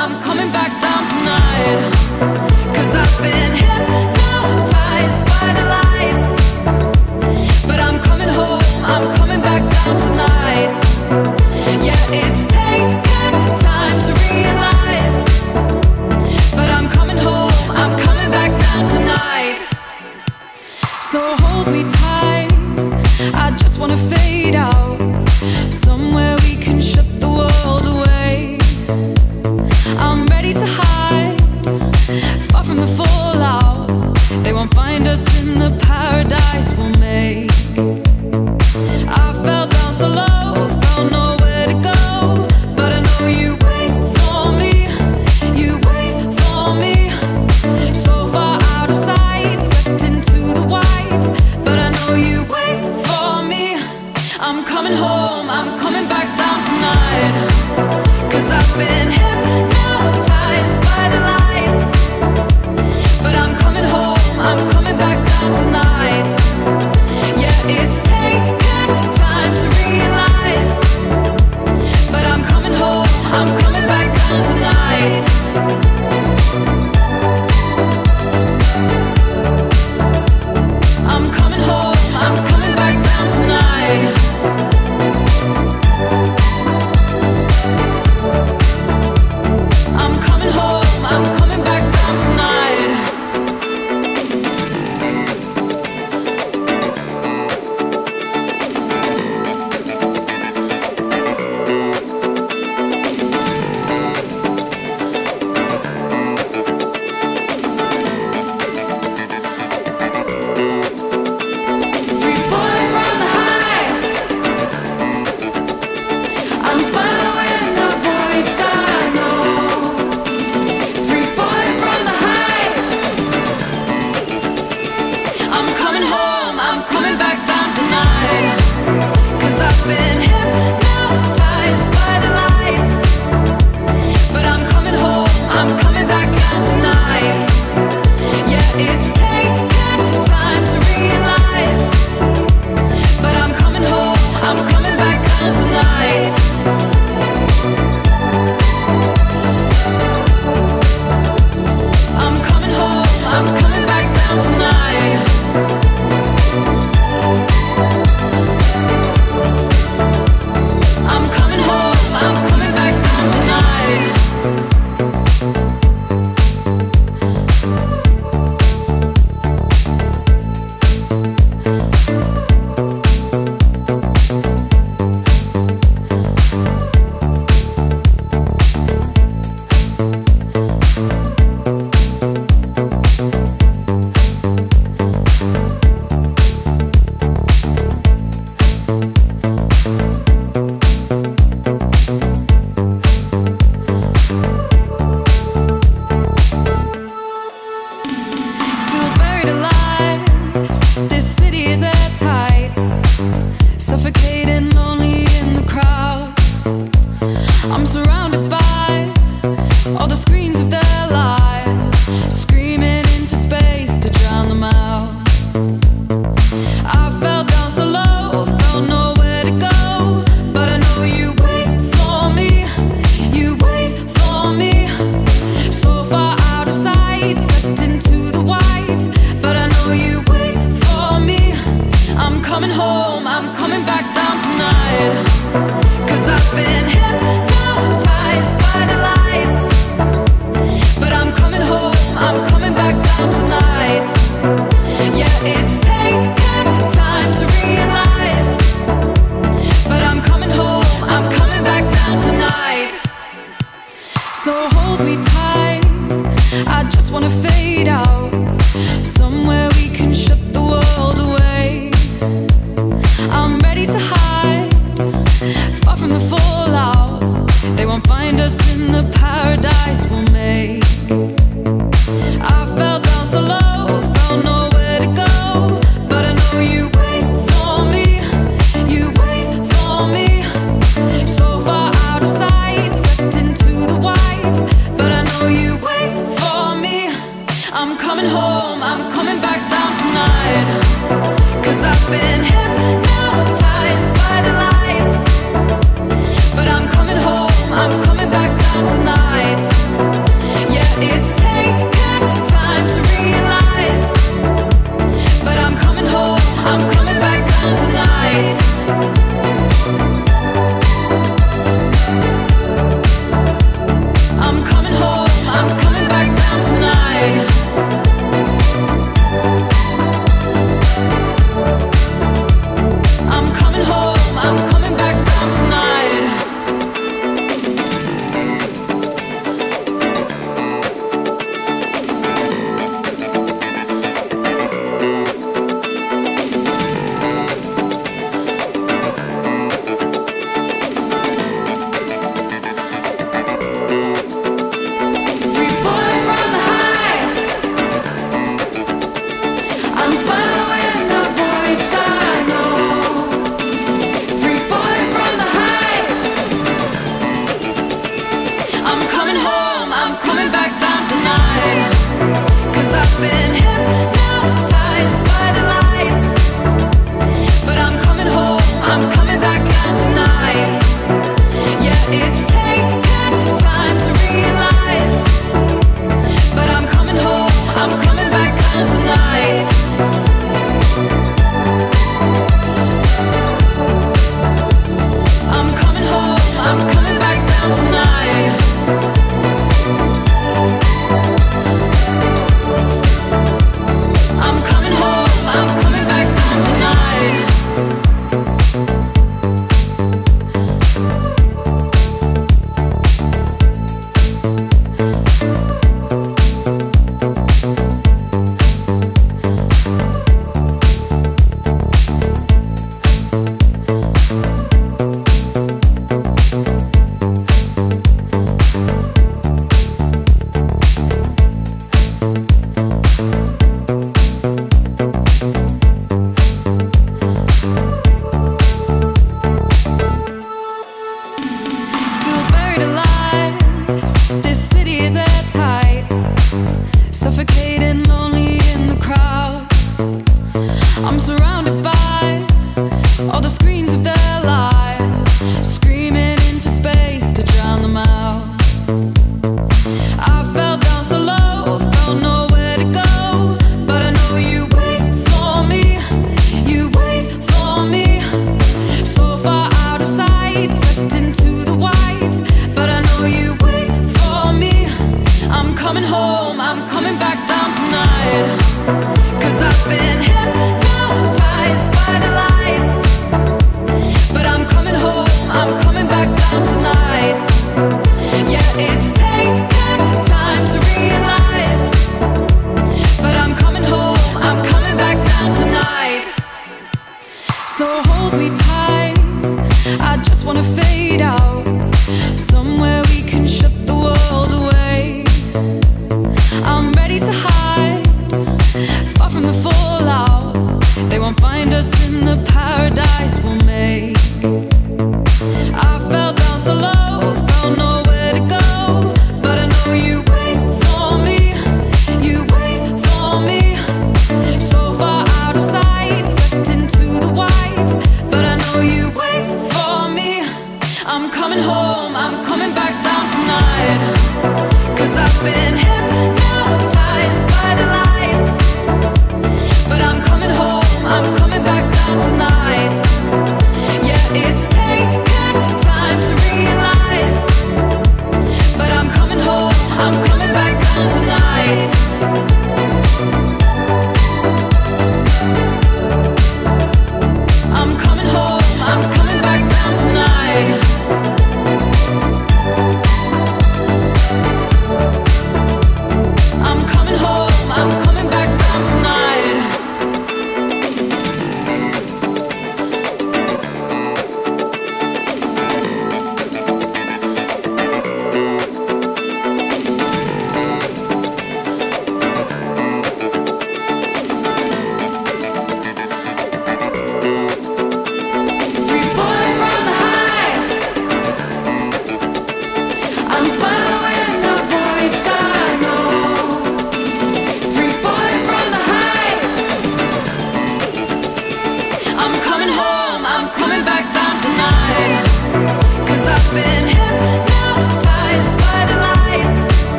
I'm coming back down tonight. Cause I've been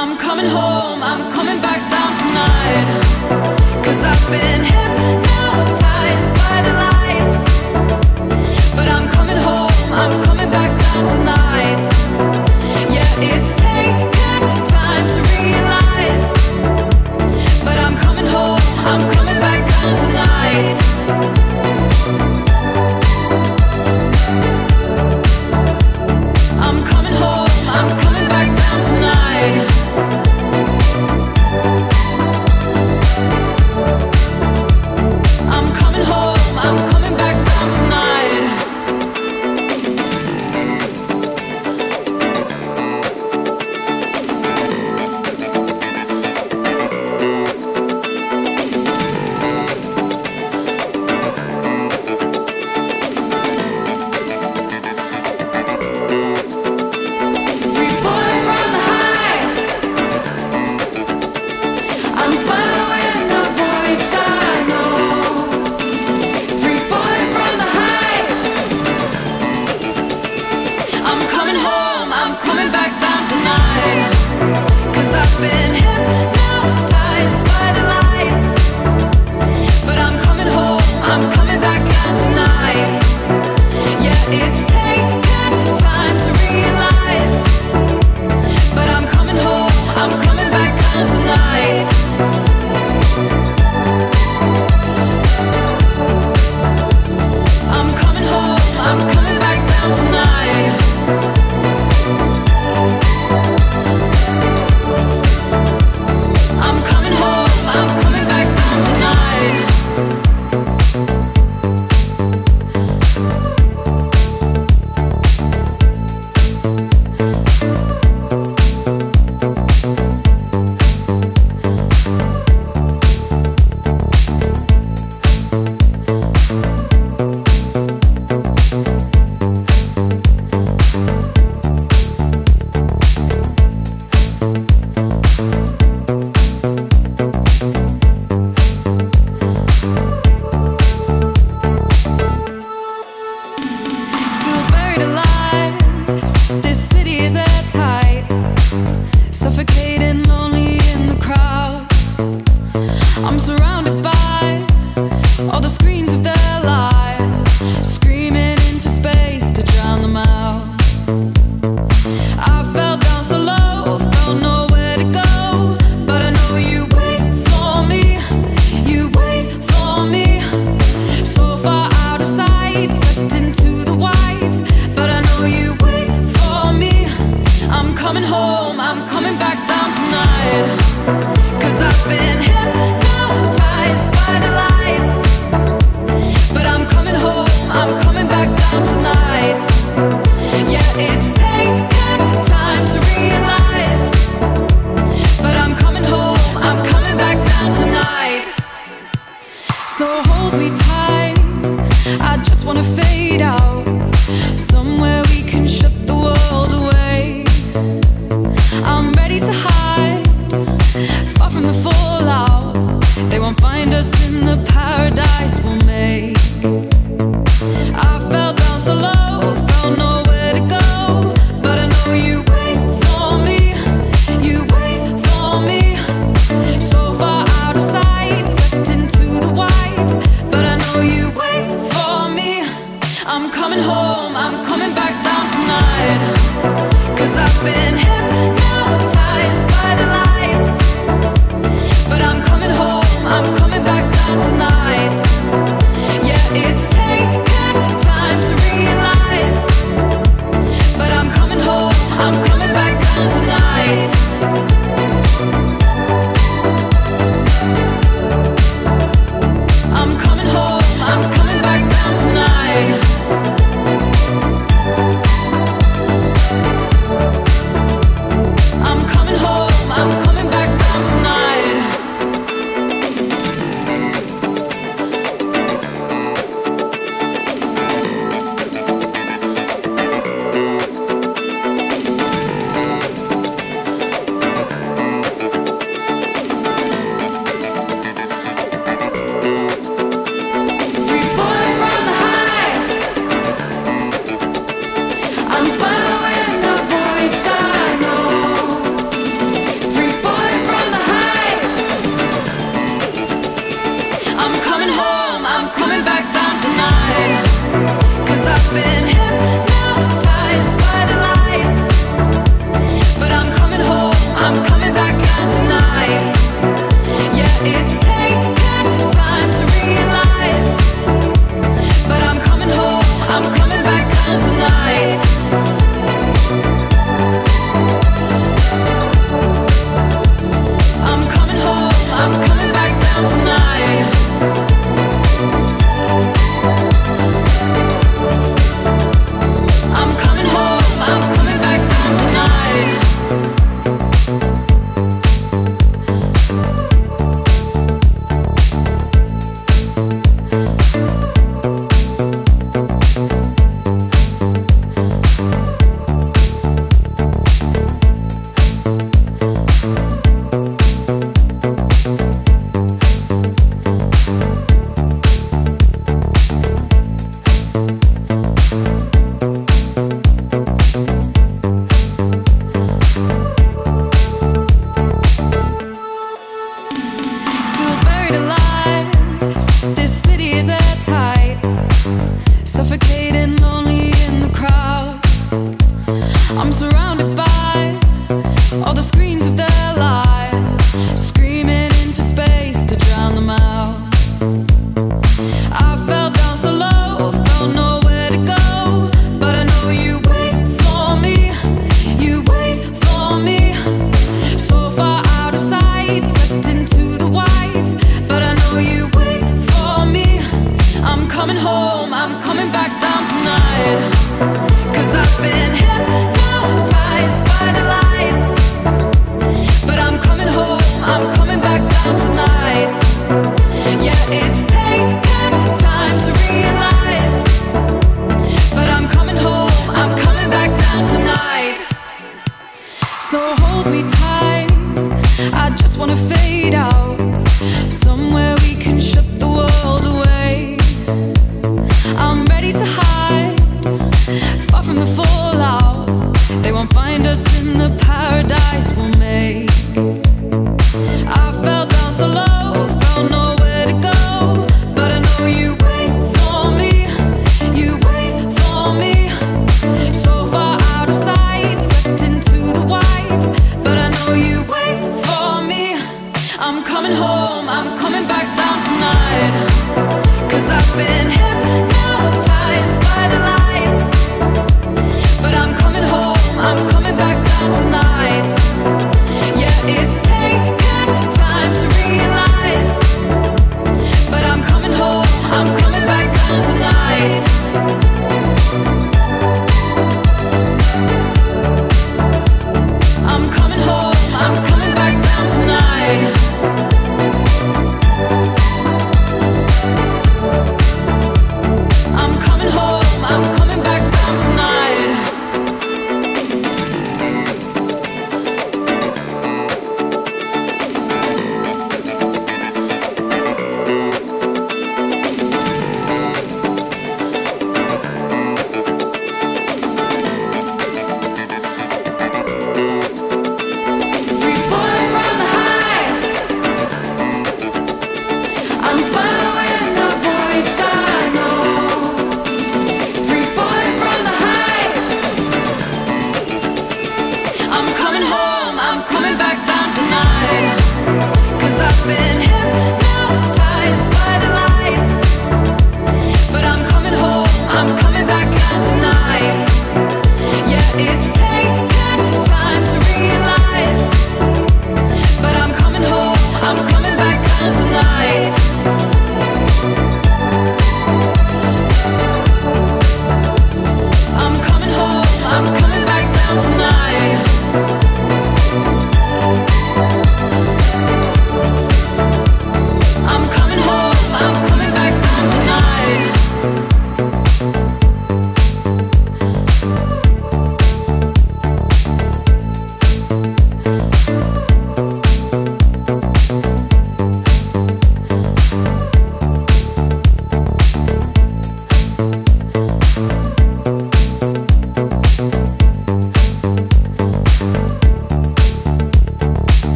I'm coming home, I'm coming back down tonight. Cause I've been hypnotized by the lies But I'm coming home, I'm coming back down tonight. Yeah, it's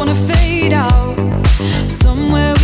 wanna fade out. Somewhere